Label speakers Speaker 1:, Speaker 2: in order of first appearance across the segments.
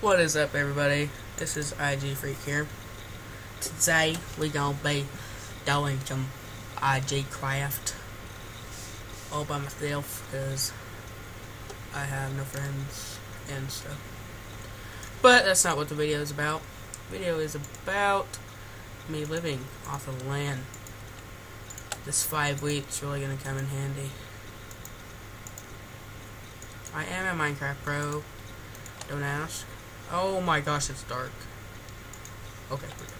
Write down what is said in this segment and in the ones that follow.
Speaker 1: What is up, everybody? This is IG Freek here. Today we gonna be doing some IGcraft all by myself because I have no friends and stuff. But that's not what the video is about. The video is about me living off of land. This five weeks really gonna come in handy. I am a Minecraft pro. Don't ask. Oh my gosh, it's dark. Okay, we're good.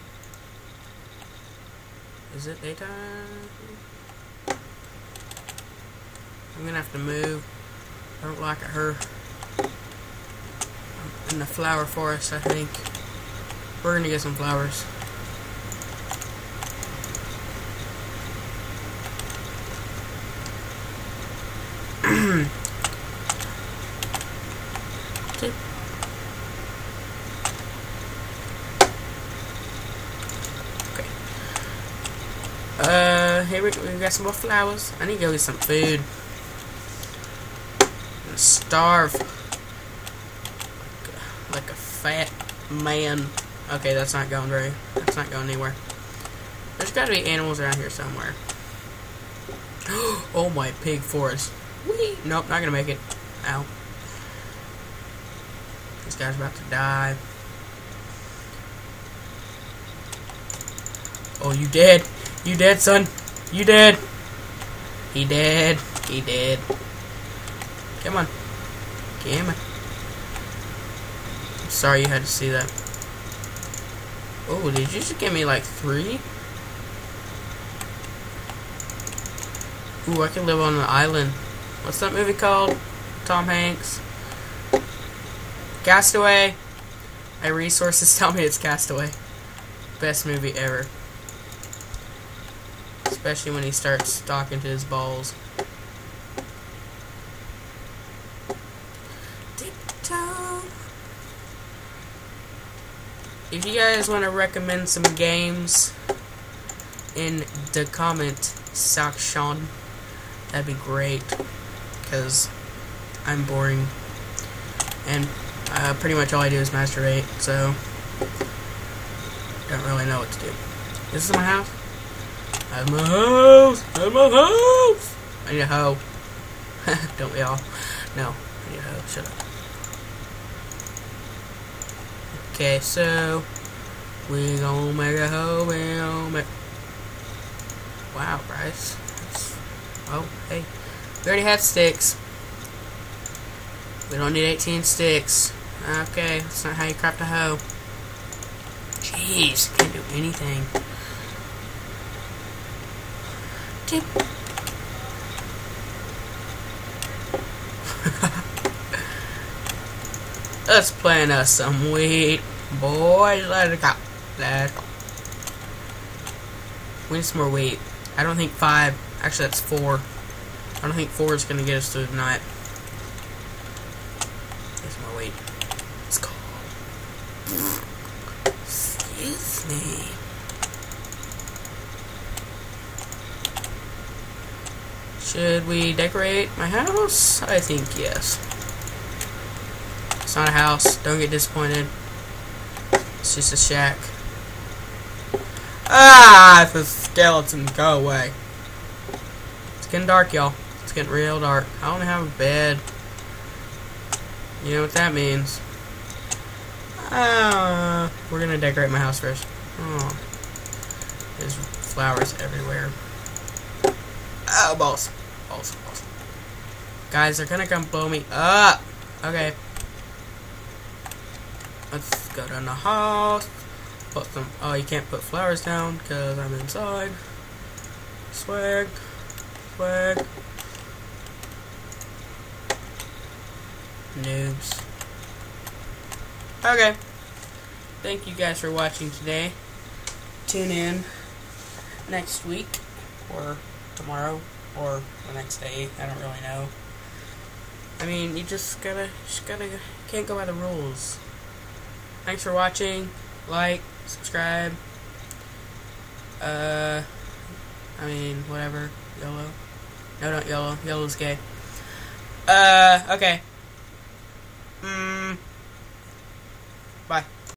Speaker 1: Is it daytime? I'm gonna have to move. I don't like her. I'm in the flower forest, I think. We're gonna get some flowers. Tip. Okay. Uh, here we, we got some more flowers. I need to go get some food. I'm gonna starve. Like a, like a fat man. Okay, that's not going very. That's not going anywhere. There's got to be animals around here somewhere. oh my pig forest. Nope, not gonna make it. Ow. This guy's about to die. Oh, you dead. You dead, son. You did. He did. He did. Come on. Come on. I'm sorry you had to see that. Oh, did you just give me like three? Ooh, I can live on an island. What's that movie called? Tom Hanks. Castaway. My resources tell me it's Castaway. Best movie ever. Especially when he starts talking to his balls. If you guys want to recommend some games in the comment section, that'd be great. Because I'm boring. And uh, pretty much all I do is masturbate, so don't really know what to do. This is my house. I have my house. I have my house. I need a hoe. don't we all? No, I need a hoe. Shut up. Okay, so we gonna make a hoe. We gonna make. Wow, Bryce. That's... Oh, hey. We already have sticks. We don't need 18 sticks. Okay, that's not how you craft a hoe. Jeez, can't do anything. Tip. Let's plant us some wheat. Boys, let it go. Let it go. We need some more wheat. I don't think five. Actually, that's four. I don't think four is to get us through the night. There's more wheat. Let's go. Excuse me. Should we decorate my house? I think yes. It's not a house. Don't get disappointed. It's just a shack. Ah, it's a skeleton. Go away. It's getting dark, y'all. It's getting real dark. I only have a bed. You know what that means. Uh, we're gonna decorate my house first. Oh. There's flowers everywhere. Oh, balls. Balls, balls. Guys, they're gonna come blow me up. Okay. Let's go down the house. Put some. Oh, you can't put flowers down because I'm inside. Swag. Swag. Noobs. Okay. Thank you guys for watching today. Tune in next week or tomorrow or the next day. I don't really know. I mean, you just gotta, just gotta, can't go by the rules. Thanks for watching. Like, subscribe. Uh, I mean, whatever. Yellow. No, not yellow. YOLO's gay. Uh, okay. Mm. Bye.